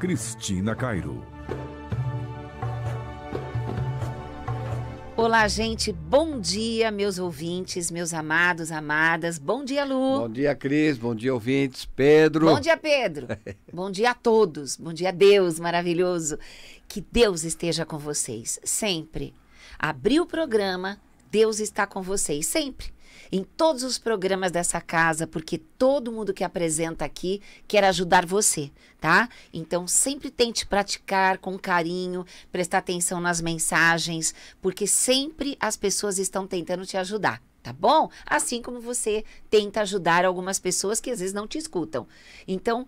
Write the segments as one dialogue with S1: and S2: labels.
S1: Cristina Cairo.
S2: Olá, gente. Bom dia, meus ouvintes, meus amados, amadas. Bom dia, Lu.
S3: Bom dia, Cris. Bom dia, ouvintes. Pedro.
S2: Bom dia, Pedro. Bom dia a todos. Bom dia, Deus maravilhoso. Que Deus esteja com vocês sempre. Abriu o programa, Deus está com vocês sempre em todos os programas dessa casa, porque todo mundo que apresenta aqui quer ajudar você, tá? Então sempre tente praticar com carinho, prestar atenção nas mensagens, porque sempre as pessoas estão tentando te ajudar tá bom? Assim como você tenta ajudar algumas pessoas que às vezes não te escutam. Então,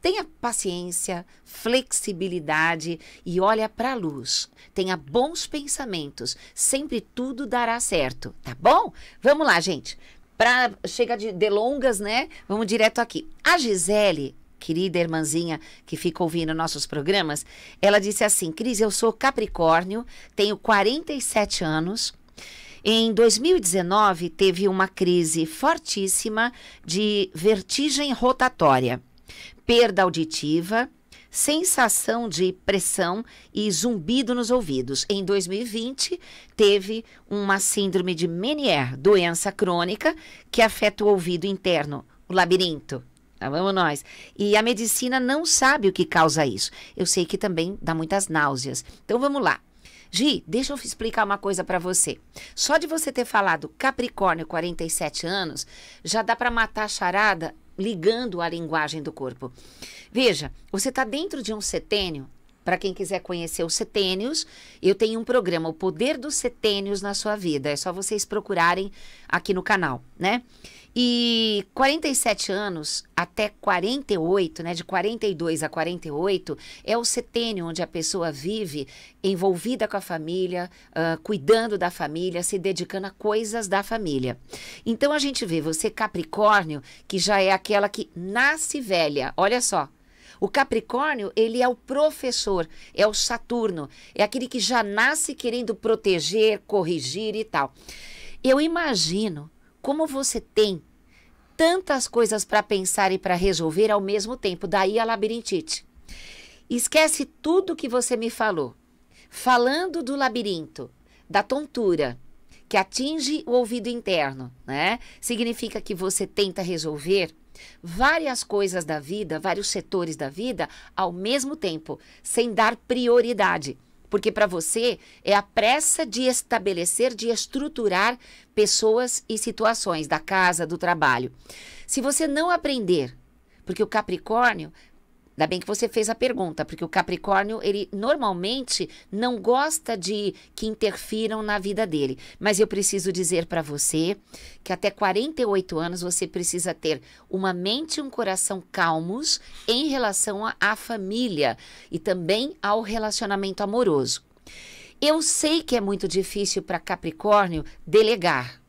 S2: tenha paciência, flexibilidade e olha para a luz. Tenha bons pensamentos, sempre tudo dará certo, tá bom? Vamos lá, gente. Para chega de delongas, né? Vamos direto aqui. A Gisele querida irmãzinha que fica ouvindo nossos programas, ela disse assim: Cris, eu sou Capricórnio, tenho 47 anos, em 2019, teve uma crise fortíssima de vertigem rotatória, perda auditiva, sensação de pressão e zumbido nos ouvidos. Em 2020, teve uma síndrome de Menier, doença crônica que afeta o ouvido interno, o labirinto. Tá, vamos nós. E a medicina não sabe o que causa isso. Eu sei que também dá muitas náuseas. Então vamos lá. Gi, deixa eu explicar uma coisa para você. Só de você ter falado Capricórnio 47 anos, já dá para matar a charada ligando a linguagem do corpo. Veja, você está dentro de um setênio. Para quem quiser conhecer os setênios, eu tenho um programa, O Poder dos Setênios na Sua Vida. É só vocês procurarem aqui no canal, né? E 47 anos até 48, né, de 42 a 48, é o setênio onde a pessoa vive envolvida com a família, uh, cuidando da família, se dedicando a coisas da família. Então a gente vê você Capricórnio, que já é aquela que nasce velha. Olha só, o Capricórnio, ele é o professor, é o Saturno, é aquele que já nasce querendo proteger, corrigir e tal. Eu imagino como você tem tantas coisas para pensar e para resolver ao mesmo tempo, daí a labirintite. Esquece tudo que você me falou. Falando do labirinto, da tontura, que atinge o ouvido interno, né? Significa que você tenta resolver várias coisas da vida, vários setores da vida ao mesmo tempo, sem dar prioridade. Porque para você é a pressa de estabelecer, de estruturar pessoas e situações da casa, do trabalho. Se você não aprender, porque o Capricórnio Ainda bem que você fez a pergunta, porque o Capricórnio, ele normalmente não gosta de que interfiram na vida dele. Mas eu preciso dizer para você que até 48 anos você precisa ter uma mente e um coração calmos em relação à família e também ao relacionamento amoroso. Eu sei que é muito difícil para Capricórnio delegar,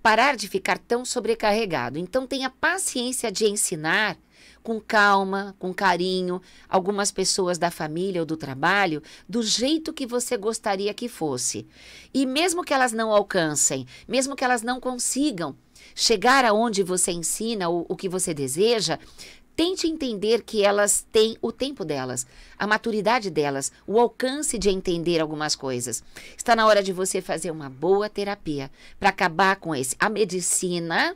S2: parar de ficar tão sobrecarregado. Então tenha paciência de ensinar com calma, com carinho, algumas pessoas da família ou do trabalho, do jeito que você gostaria que fosse. E mesmo que elas não alcancem, mesmo que elas não consigam chegar aonde você ensina o, o que você deseja, Tente entender que elas têm o tempo delas, a maturidade delas, o alcance de entender algumas coisas. Está na hora de você fazer uma boa terapia para acabar com esse. A medicina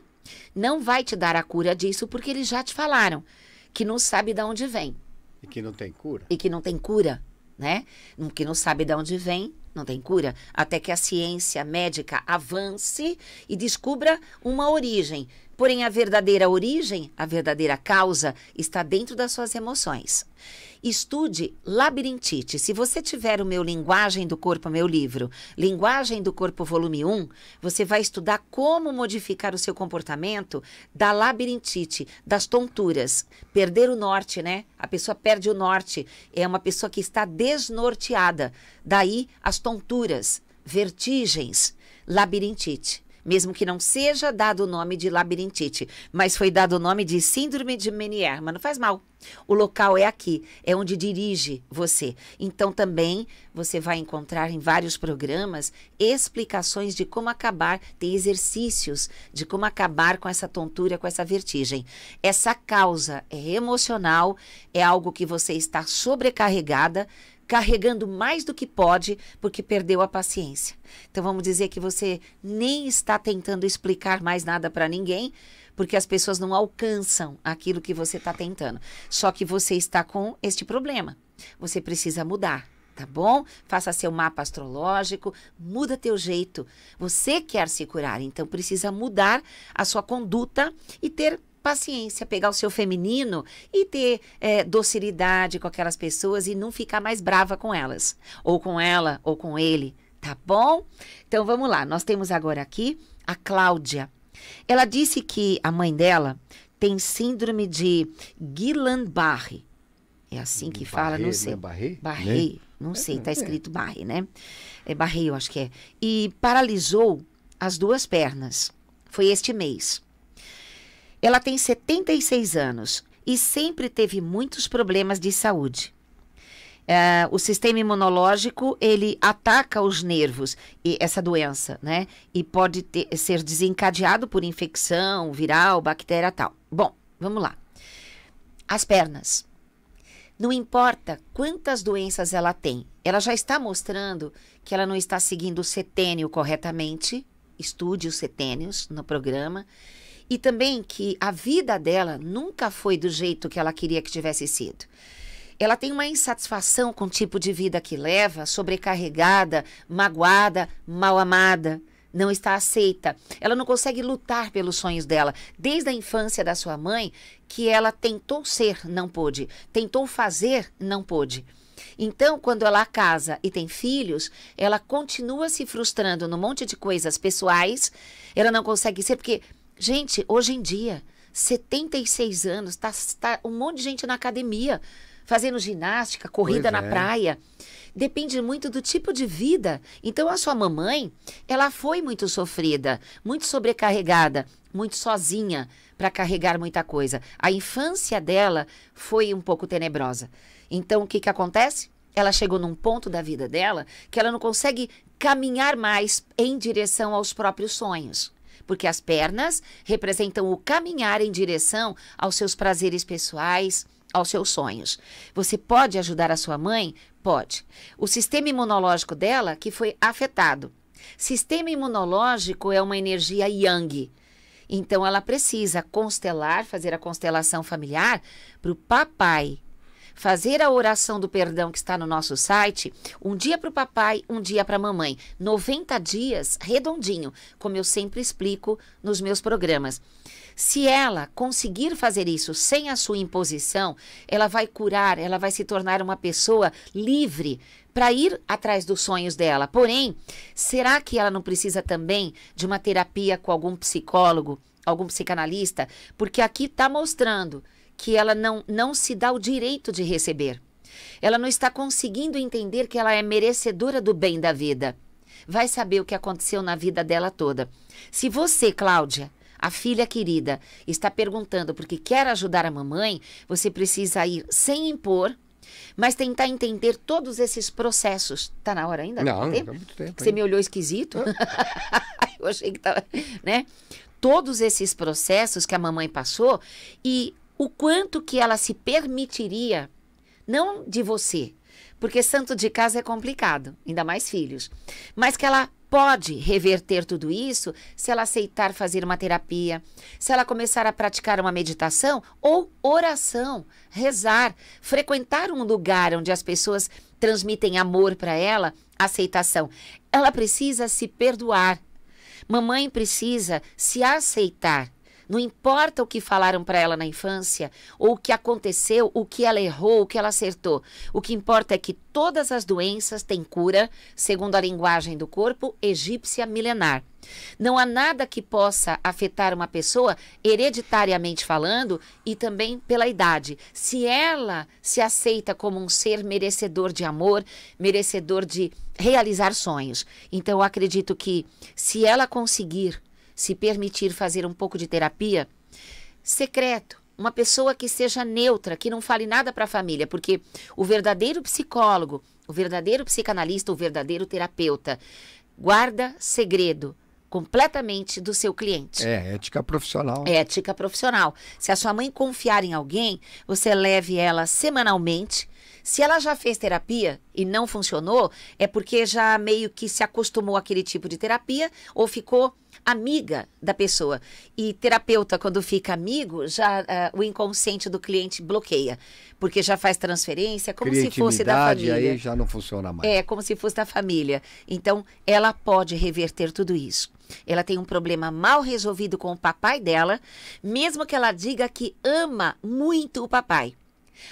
S2: não vai te dar a cura disso porque eles já te falaram que não sabe de onde vem.
S3: E que não tem cura.
S2: E que não tem cura, né? Que não sabe de onde vem, não tem cura. Até que a ciência médica avance e descubra uma origem. Porém, a verdadeira origem, a verdadeira causa, está dentro das suas emoções. Estude labirintite. Se você tiver o meu Linguagem do Corpo, meu livro, Linguagem do Corpo, volume 1, você vai estudar como modificar o seu comportamento da labirintite, das tonturas. Perder o norte, né? A pessoa perde o norte. É uma pessoa que está desnorteada. Daí as tonturas, vertigens, labirintite. Mesmo que não seja dado o nome de labirintite, mas foi dado o nome de síndrome de Menier, mas não faz mal. O local é aqui, é onde dirige você. Então também você vai encontrar em vários programas explicações de como acabar, tem exercícios de como acabar com essa tontura, com essa vertigem. Essa causa é emocional, é algo que você está sobrecarregada, carregando mais do que pode porque perdeu a paciência. Então vamos dizer que você nem está tentando explicar mais nada para ninguém, porque as pessoas não alcançam aquilo que você está tentando. Só que você está com este problema. Você precisa mudar tá bom? Faça seu mapa astrológico, muda teu jeito. Você quer se curar, então precisa mudar a sua conduta e ter paciência, pegar o seu feminino e ter é, docilidade com aquelas pessoas e não ficar mais brava com elas, ou com ela, ou com ele, tá bom? Então vamos lá, nós temos agora aqui a Cláudia. Ela disse que a mãe dela tem síndrome de Guillain-Barré. É assim que fala, não sei.
S3: Não é Barré?
S2: Barré, né? não sei, tá escrito Barré, né? É Barré, eu acho que é. E paralisou as duas pernas. Foi este mês. Ela tem 76 anos e sempre teve muitos problemas de saúde. Uh, o sistema imunológico ele ataca os nervos e essa doença, né? E pode ter, ser desencadeado por infecção viral, bactéria tal. Bom, vamos lá. As pernas. Não importa quantas doenças ela tem, ela já está mostrando que ela não está seguindo o setênio corretamente. Estude os setênios no programa e também que a vida dela nunca foi do jeito que ela queria que tivesse sido. Ela tem uma insatisfação com o tipo de vida que leva, sobrecarregada, magoada, mal amada, não está aceita. Ela não consegue lutar pelos sonhos dela. Desde a infância da sua mãe, que ela tentou ser, não pôde. Tentou fazer, não pôde. Então, quando ela casa e tem filhos, ela continua se frustrando num monte de coisas pessoais. Ela não consegue ser, porque Gente, hoje em dia, 76 anos, tá, tá um monte de gente na academia, fazendo ginástica, corrida pois na é. praia. Depende muito do tipo de vida. Então, a sua mamãe, ela foi muito sofrida, muito sobrecarregada, muito sozinha para carregar muita coisa. A infância dela foi um pouco tenebrosa. Então, o que, que acontece? Ela chegou num ponto da vida dela que ela não consegue caminhar mais em direção aos próprios sonhos porque as pernas representam o caminhar em direção aos seus prazeres pessoais, aos seus sonhos. Você pode ajudar a sua mãe? Pode. O sistema imunológico dela que foi afetado. Sistema imunológico é uma energia yang. Então ela precisa constelar, fazer a constelação familiar para o papai fazer a oração do perdão que está no nosso site, um dia para o papai, um dia para a mamãe. 90 dias, redondinho, como eu sempre explico nos meus programas. Se ela conseguir fazer isso sem a sua imposição, ela vai curar, ela vai se tornar uma pessoa livre para ir atrás dos sonhos dela. Porém, será que ela não precisa também de uma terapia com algum psicólogo, algum psicanalista? Porque aqui está mostrando que ela não, não se dá o direito de receber. Ela não está conseguindo entender que ela é merecedora do bem da vida. Vai saber o que aconteceu na vida dela toda. Se você, Cláudia, a filha querida, está perguntando porque quer ajudar a mamãe, você precisa ir sem impor, mas tentar entender todos esses processos. Tá na hora ainda?
S3: Não, não tem muito tempo.
S2: Você me olhou esquisito? Eu achei que tava, né? Todos esses processos que a mamãe passou e o quanto que ela se permitiria, não de você, porque santo de casa é complicado, ainda mais filhos, mas que ela pode reverter tudo isso se ela aceitar fazer uma terapia, se ela começar a praticar uma meditação ou oração, rezar, frequentar um lugar onde as pessoas transmitem amor para ela, aceitação. Ela precisa se perdoar. Mamãe precisa se aceitar não importa o que falaram para ela na infância, ou o que aconteceu, o que ela errou, o que ela acertou. O que importa é que todas as doenças têm cura, segundo a linguagem do corpo egípcia milenar. Não há nada que possa afetar uma pessoa hereditariamente falando e também pela idade. Se ela se aceita como um ser merecedor de amor, merecedor de realizar sonhos. Então eu acredito que se ela conseguir se permitir fazer um pouco de terapia, secreto, uma pessoa que seja neutra, que não fale nada para a família, porque o verdadeiro psicólogo, o verdadeiro psicanalista, o verdadeiro terapeuta guarda segredo completamente do seu cliente.
S3: É, ética profissional.
S2: Ética profissional. Se a sua mãe confiar em alguém, você leve ela semanalmente. Se ela já fez terapia e não funcionou, é porque já meio que se acostumou àquele tipo de terapia ou ficou amiga da pessoa. E terapeuta, quando fica amigo, já uh, o inconsciente do cliente bloqueia. Porque já faz transferência, como se fosse da família.
S3: aí já não funciona mais.
S2: É, como se fosse da família. Então, ela pode reverter tudo isso. Ela tem um problema mal resolvido com o papai dela, mesmo que ela diga que ama muito o papai.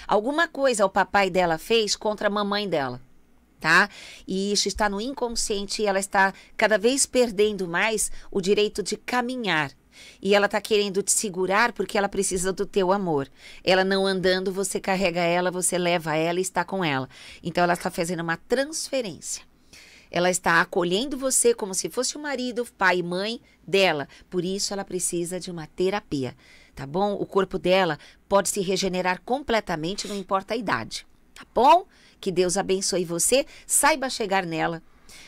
S2: Alguma coisa o papai dela fez contra a mamãe dela tá? E isso está no inconsciente e ela está cada vez perdendo mais o direito de caminhar. E ela está querendo te segurar porque ela precisa do teu amor. Ela não andando, você carrega ela, você leva ela e está com ela. Então ela está fazendo uma transferência. Ela está acolhendo você como se fosse o marido, pai e mãe dela. Por isso ela precisa de uma terapia, tá bom? O corpo dela pode se regenerar completamente, não importa a idade, tá bom? Que Deus abençoe você, saiba chegar nela,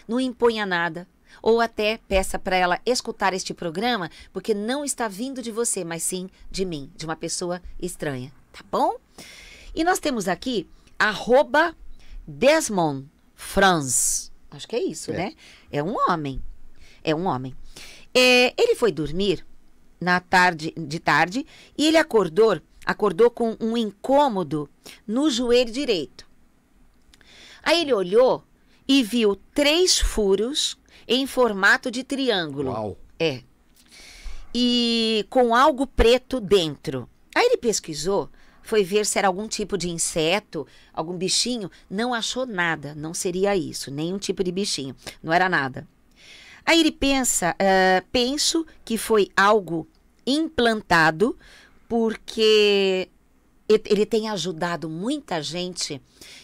S2: não imponha nada, ou até peça para ela escutar este programa, porque não está vindo de você, mas sim de mim, de uma pessoa estranha, tá bom? E nós temos aqui arroba Desmond Franz. Acho que é isso, é. né? É um homem. É um homem. É, ele foi dormir na tarde, de tarde e ele acordou, acordou com um incômodo no joelho direito. Aí ele olhou e viu três furos em formato de triângulo.
S3: Uau.
S2: É. E com algo preto dentro. Aí ele pesquisou, foi ver se era algum tipo de inseto, algum bichinho, não achou nada, não seria isso, nenhum tipo de bichinho, não era nada. Aí ele pensa, uh, penso que foi algo implantado porque ele tem ajudado muita gente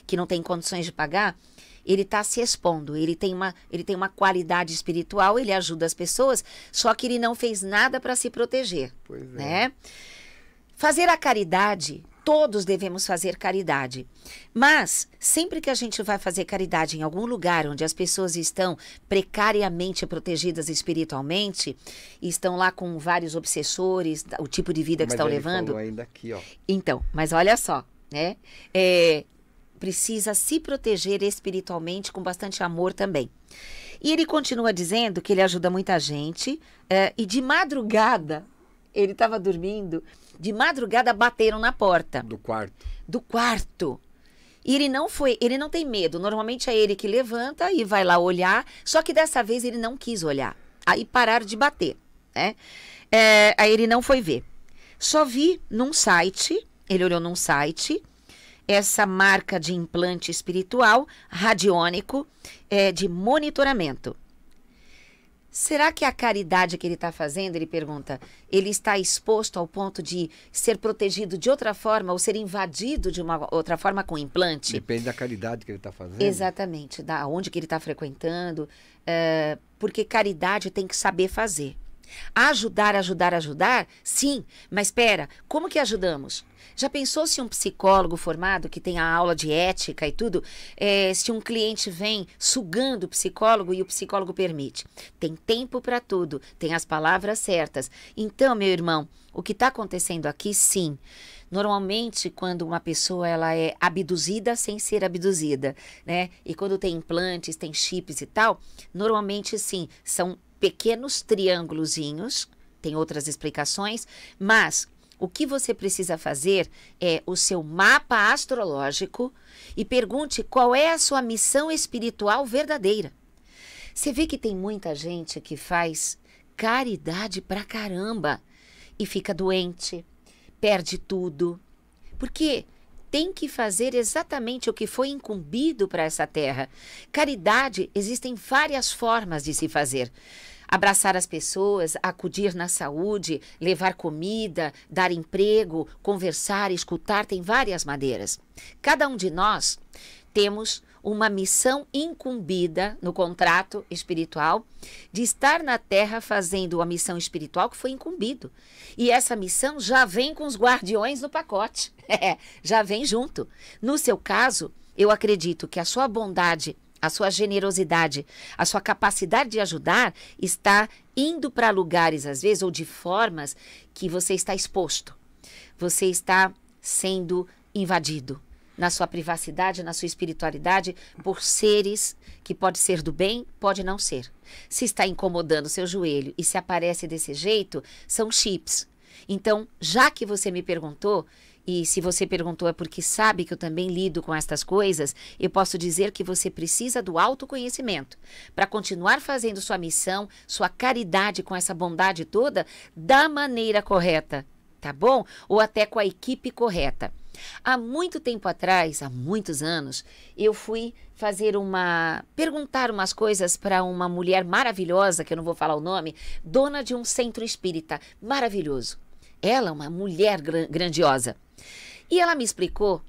S2: que não tem condições de pagar, ele está se expondo, ele tem, uma, ele tem uma qualidade espiritual, ele ajuda as pessoas, só que ele não fez nada para se proteger.
S3: Pois é.
S2: Né? Fazer a caridade, todos devemos fazer caridade. Mas, sempre que a gente vai fazer caridade em algum lugar onde as pessoas estão precariamente protegidas espiritualmente, estão lá com vários obsessores, o tipo de vida que estão levando.
S3: ainda aqui, ó.
S2: Então, mas olha só, né? É, precisa se proteger espiritualmente com bastante amor também. E ele continua dizendo que ele ajuda muita gente é, e de madrugada, ele estava dormindo, de madrugada bateram na porta.
S3: Do quarto.
S2: Do quarto. E ele não foi, ele não tem medo. Normalmente é ele que levanta e vai lá olhar, só que dessa vez ele não quis olhar. Aí pararam de bater, né? É, aí ele não foi ver. Só vi num site, ele olhou num site, essa marca de implante espiritual radiônico é, de monitoramento. Será que a caridade que ele está fazendo, ele pergunta, ele está exposto ao ponto de ser protegido de outra forma ou ser invadido de uma outra forma com implante?
S3: Depende da caridade que ele está fazendo.
S2: Exatamente, da onde que ele está frequentando, é, porque caridade tem que saber fazer. Ajudar, ajudar, ajudar? Sim, mas espera, como que ajudamos? Já pensou se um psicólogo formado, que tem a aula de ética e tudo, é, se um cliente vem sugando o psicólogo e o psicólogo permite? Tem tempo para tudo, tem as palavras certas. Então, meu irmão, o que está acontecendo aqui, sim. Normalmente, quando uma pessoa ela é abduzida sem ser abduzida, né? E quando tem implantes, tem chips e tal, normalmente sim, são pequenos triângulozinhos, tem outras explicações, mas o que você precisa fazer é o seu mapa astrológico e pergunte qual é a sua missão espiritual verdadeira. Você vê que tem muita gente que faz caridade pra caramba e fica doente, perde tudo. Porque tem que fazer exatamente o que foi incumbido para essa terra. Caridade, existem várias formas de se fazer abraçar as pessoas, acudir na saúde, levar comida, dar emprego, conversar, escutar, tem várias maneiras. Cada um de nós temos uma missão incumbida no contrato espiritual de estar na terra fazendo a missão espiritual que foi incumbido. E essa missão já vem com os guardiões no pacote. Já vem junto. No seu caso, eu acredito que a sua bondade, a sua generosidade, a sua capacidade de ajudar está indo para lugares, às vezes, ou de formas que você está exposto. Você está sendo invadido na sua privacidade, na sua espiritualidade, por seres que pode ser do bem, pode não ser. Se está incomodando seu joelho e se aparece desse jeito, são chips. Então, já que você me perguntou, e se você perguntou é porque sabe que eu também lido com estas coisas, eu posso dizer que você precisa do autoconhecimento para continuar fazendo sua missão, sua caridade com essa bondade toda da maneira correta, tá bom? Ou até com a equipe correta. Há muito tempo atrás, há muitos anos, eu fui fazer uma. perguntar umas coisas para uma mulher maravilhosa, que eu não vou falar o nome, dona de um centro espírita maravilhoso. Ela, uma mulher grandiosa. E ela me explicou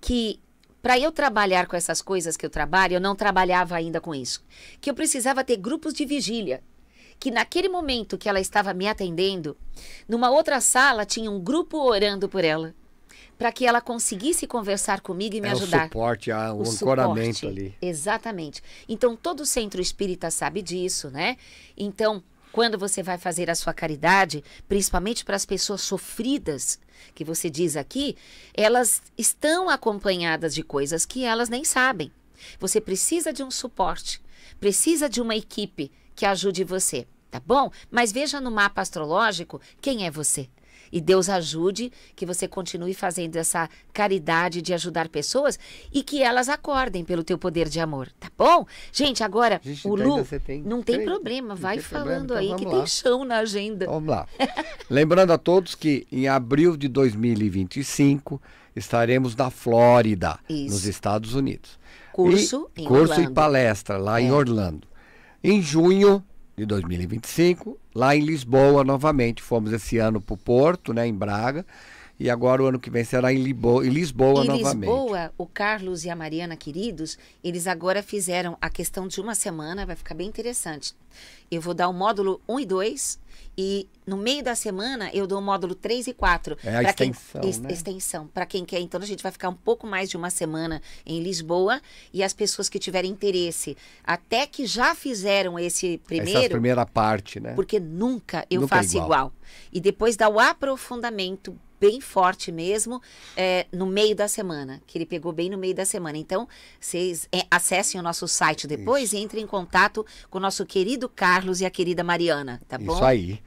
S2: que para eu trabalhar com essas coisas que eu trabalho, eu não trabalhava ainda com isso. Que eu precisava ter grupos de vigília. Que naquele momento que ela estava me atendendo, numa outra sala tinha um grupo orando por ela para que ela conseguisse conversar comigo e me
S3: é
S2: ajudar.
S3: O suporte, o, o ancoramento suporte, ali.
S2: Exatamente. Então, todo centro espírita sabe disso, né? Então, quando você vai fazer a sua caridade, principalmente para as pessoas sofridas, que você diz aqui, elas estão acompanhadas de coisas que elas nem sabem. Você precisa de um suporte, precisa de uma equipe que ajude você, tá bom? Mas veja no mapa astrológico quem é você. E Deus ajude que você continue fazendo essa caridade de ajudar pessoas e que elas acordem pelo teu poder de amor, tá bom? Gente, agora Gente, o Lu tem não tem problema, vai tem falando problema, então aí que lá. tem chão na agenda.
S3: Vamos lá. Lembrando a todos que em abril de 2025 estaremos na Flórida, Isso. nos Estados Unidos.
S2: Curso
S3: e, em curso Orlando. e palestra lá é. em Orlando. Em junho de 2025, lá em Lisboa novamente. Fomos esse ano para o Porto, né, em Braga, e agora o ano que vem será em, Libo, em Lisboa em novamente.
S2: Em Lisboa, o Carlos e a Mariana, queridos, eles agora fizeram a questão de uma semana, vai ficar bem interessante. Eu vou dar o módulo 1 e 2 e no meio da semana eu dou o módulo 3 e 4.
S3: É a extensão,
S2: quem,
S3: né?
S2: Extensão. Para quem quer. Então a gente vai ficar um pouco mais de uma semana em Lisboa e as pessoas que tiverem interesse, até que já fizeram esse primeiro. Essa
S3: primeira parte, né?
S2: Porque nunca eu nunca é faço igual. igual. E depois dá o aprofundamento bem forte mesmo é, no meio da semana, que ele pegou bem no meio da semana. Então, vocês é, acessem o nosso site depois Isso. e entrem em contato com o nosso querido Carlos e a querida Mariana, tá bom?
S3: Isso aí.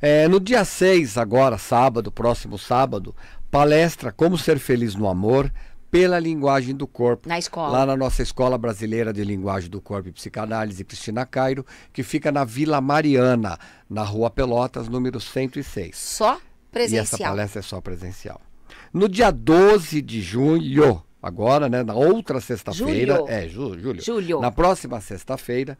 S3: É, no dia 6, agora, sábado, próximo sábado, palestra Como Ser Feliz no Amor, pela linguagem do corpo.
S2: Na escola.
S3: Lá na nossa Escola Brasileira de Linguagem do Corpo e Psicanálise, Cristina Cairo, que fica na Vila Mariana, na Rua Pelotas, número 106.
S2: Só Presencial.
S3: E essa palestra é só presencial. No dia 12 de junho, agora, né, na outra sexta-feira, é, ju, julho, julho. Na próxima sexta-feira,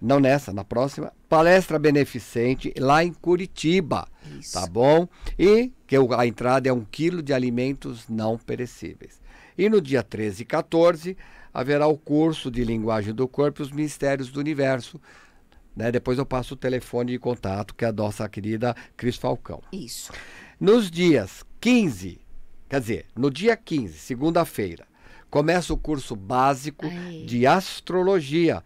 S3: não nessa, na próxima, palestra beneficente lá em Curitiba, Isso. tá bom? E que a entrada é um quilo de alimentos não perecíveis. E no dia 13 e 14 haverá o curso de linguagem do corpo e os mistérios do universo. Né? Depois eu passo o telefone de contato, que é a nossa querida Cris Falcão.
S2: Isso.
S3: Nos dias 15, quer dizer, no dia 15, segunda-feira, começa o curso básico Ai. de astrologia.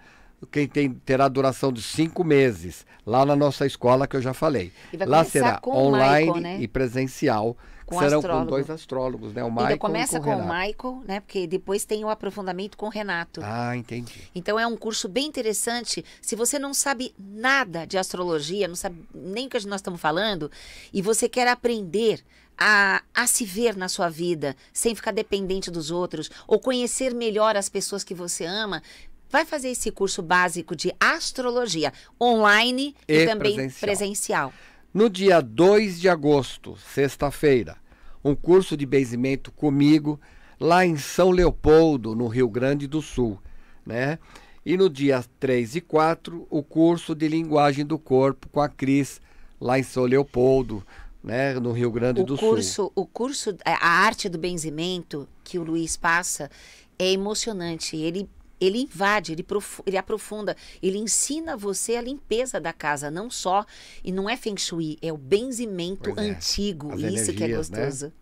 S3: Quem tem, terá duração de cinco meses, lá na nossa escola que eu já falei. Lá será online Michael, né? e presencial. Com serão astrólogo. com dois astrólogos, né? O Michael Ainda
S2: começa
S3: com,
S2: com o, o Michael, né? Porque depois tem o aprofundamento com o Renato.
S3: Ah, entendi.
S2: Então é um curso bem interessante. Se você não sabe nada de astrologia, não sabe nem o que nós estamos falando, e você quer aprender a, a, se ver na sua vida, sem ficar dependente dos outros, ou conhecer melhor as pessoas que você ama, vai fazer esse curso básico de astrologia online e, e também presencial. presencial.
S3: No dia 2 de agosto, sexta-feira, um curso de benzimento comigo lá em São Leopoldo, no Rio Grande do Sul, né? E no dia 3 e 4, o curso de linguagem do corpo com a Cris, lá em São Leopoldo, né, no Rio Grande
S2: o
S3: do
S2: curso,
S3: Sul.
S2: O curso, a arte do benzimento que o Luiz passa, É emocionante. Ele ele invade, ele, prof, ele aprofunda, ele ensina você a limpeza da casa, não só, e não é feng shui, é o benzimento é, antigo, isso que é né? gostoso. Né?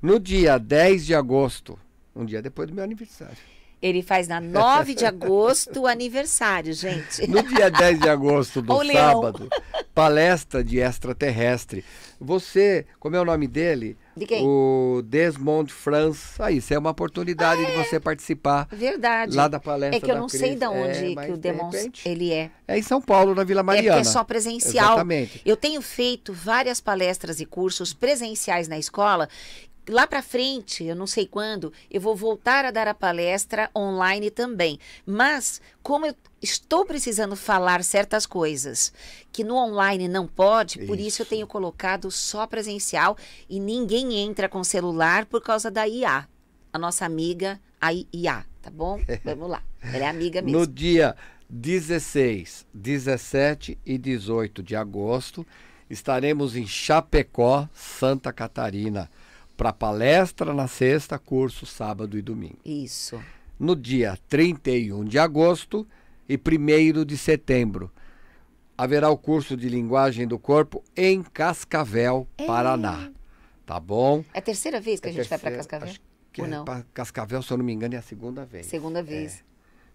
S3: No dia 10 de agosto, um dia depois do meu aniversário.
S2: Ele faz na 9 de agosto o aniversário, gente.
S3: No dia 10 de agosto do sábado, palestra de extraterrestre. Você, como é o nome dele?
S2: De quem?
S3: O Desmond France. Aí, isso é uma oportunidade ah, é. de você participar.
S2: Verdade.
S3: Lá da palestra.
S2: É que eu não sei de onde é, que o Desmond ele é.
S3: É em São Paulo, na Vila Mariana.
S2: É porque é só presencial. Exatamente. Eu tenho feito várias palestras e cursos presenciais na escola lá para frente, eu não sei quando, eu vou voltar a dar a palestra online também. Mas, como eu estou precisando falar certas coisas que no online não pode, por isso eu tenho colocado só presencial e ninguém entra com celular por causa da IA. A nossa amiga, a IA, tá bom? Vamos lá. Ela é amiga mesmo.
S3: No dia 16, 17 e 18 de agosto, estaremos em Chapecó, Santa Catarina para palestra na sexta, curso sábado e domingo.
S2: Isso.
S3: No dia 31 de agosto e 1 de setembro, haverá o curso de linguagem do corpo em Cascavel, é. Paraná. Tá bom?
S2: É a terceira vez que é a gente terceira, vai para Cascavel? Acho
S3: que Ou é não? Cascavel, se eu não me engano, é a segunda vez.
S2: Segunda vez. É.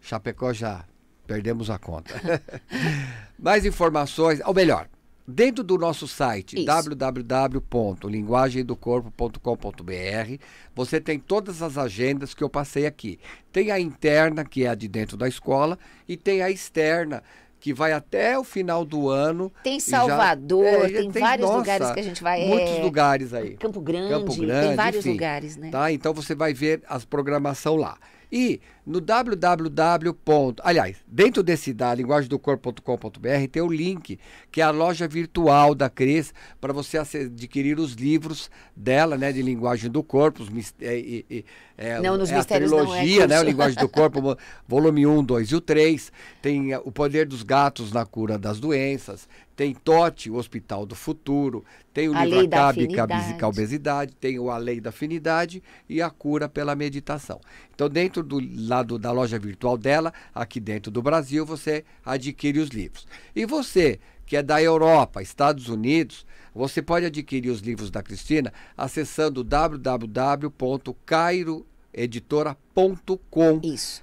S3: Chapecó já perdemos a conta. Mais informações, ou melhor, Dentro do nosso site www.linguagemdocorpo.com.br, você tem todas as agendas que eu passei aqui. Tem a interna, que é a de dentro da escola, e tem a externa, que vai até o final do ano.
S2: Tem Salvador, já, é, tem, tem, vários nossa, lugares que a gente vai.
S3: Muitos é, lugares aí.
S2: Campo Grande, Campo Grande tem vários enfim, lugares, né?
S3: Tá? Então você vai ver as programação lá. E no www. Aliás, dentro desse da linguagem do corpo.com.br tem o link que é a loja virtual da Cris para você adquirir os livros dela, né, de linguagem do corpo, os, é, é,
S2: é, não, nos
S3: é
S2: a
S3: trilogia,
S2: é
S3: né, o linguagem do corpo, volume 1, 2 e o 3, tem o poder dos gatos na cura das doenças, tem Tote, o Hospital do Futuro, tem o a livro Acabe, e Obesidade, tem o A Lei da Afinidade e a Cura pela Meditação. Então, dentro do lado da loja virtual dela, aqui dentro do Brasil, você adquire os livros. E você, que é da Europa, Estados Unidos, você pode adquirir os livros da Cristina acessando www.cairoeditora.com,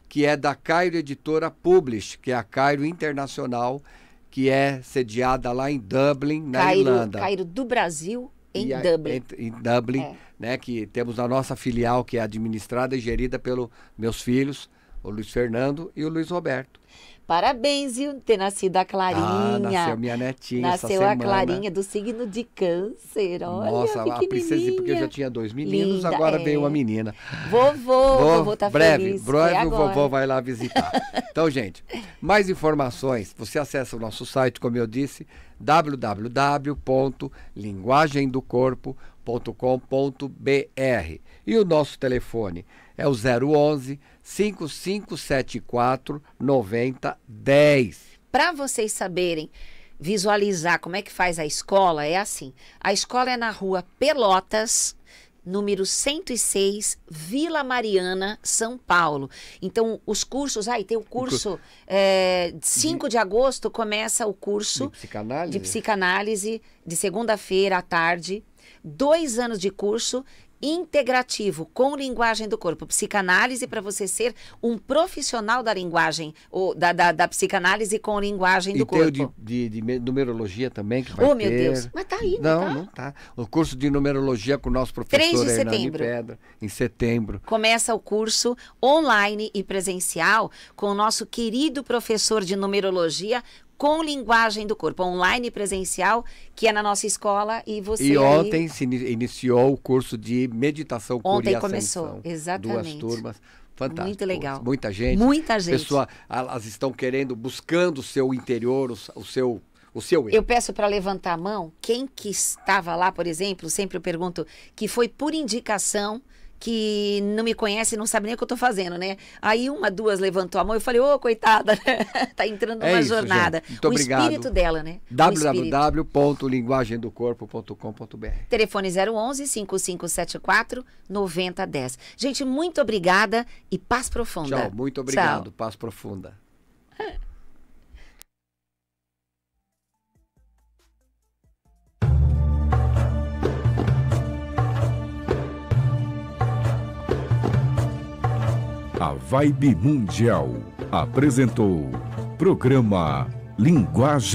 S3: que é da Cairo Editora Publish, que é a Cairo Internacional que é sediada lá em Dublin, na Cairo, Irlanda.
S2: Cairo do Brasil, em e Dublin.
S3: Em, em Dublin, é. né, que temos a nossa filial que é administrada e gerida pelos meus filhos, o Luiz Fernando e o Luiz Roberto.
S2: Parabéns, viu, ter nascido a Clarinha. Ah,
S3: nasceu minha netinha
S2: Nasceu a Clarinha do signo de câncer, olha,
S3: Nossa, a princesa, porque eu já tinha dois meninos, Linda, agora é. veio uma menina.
S2: Vovô, vovô tá
S3: breve,
S2: feliz.
S3: Breve, o vovô vai lá visitar. então, gente, mais informações, você acessa o nosso site, como eu disse, www.linguagemdocorpo.com.br e o nosso telefone é o 011 5574 9010.
S2: Para vocês saberem visualizar como é que faz a escola, é assim. A escola é na rua Pelotas, número 106, Vila Mariana, São Paulo. Então, os cursos, aí ah, tem o curso, é, 5 de agosto começa o curso
S3: de psicanálise,
S2: de, psicanálise, de segunda-feira à tarde, dois anos de curso integrativo com linguagem do corpo, psicanálise para você ser um profissional da linguagem, ou da, da, da psicanálise com linguagem
S3: e
S2: do corpo.
S3: E tem o de, de, de, numerologia também que vai
S2: oh,
S3: ter.
S2: meu Deus, mas tá aí,
S3: não,
S2: não
S3: tá? Não, tá. O curso de numerologia com o nosso professor 3 de setembro. Pedra, em setembro.
S2: Começa o curso online e presencial com o nosso querido professor de numerologia, com linguagem do corpo, online e presencial, que é na nossa escola e você
S3: E ontem aí... se iniciou o curso de meditação
S2: Ontem começou, exatamente.
S3: Duas turmas. Fantástico.
S2: Muito legal.
S3: Muita gente.
S2: Muita gente.
S3: Pessoa, elas estão querendo, buscando o seu interior, o, o seu o seu
S2: eu. Eu peço para levantar a mão quem que estava lá, por exemplo, sempre eu pergunto, que foi por indicação que não me conhece, não sabe nem o que eu tô fazendo, né? Aí uma, duas levantou a mão e eu falei, ô, oh, coitada, tá entrando numa é isso, jornada.
S3: Gente. Muito o
S2: obrigado. espírito dela, né?
S3: www.linguagemdocorpo.com.br
S2: Telefone 011 5574 9010. Gente, muito obrigada e paz profunda.
S3: Tchau, muito obrigado. Tchau. Paz profunda.
S1: A Vibe Mundial apresentou programa Linguagem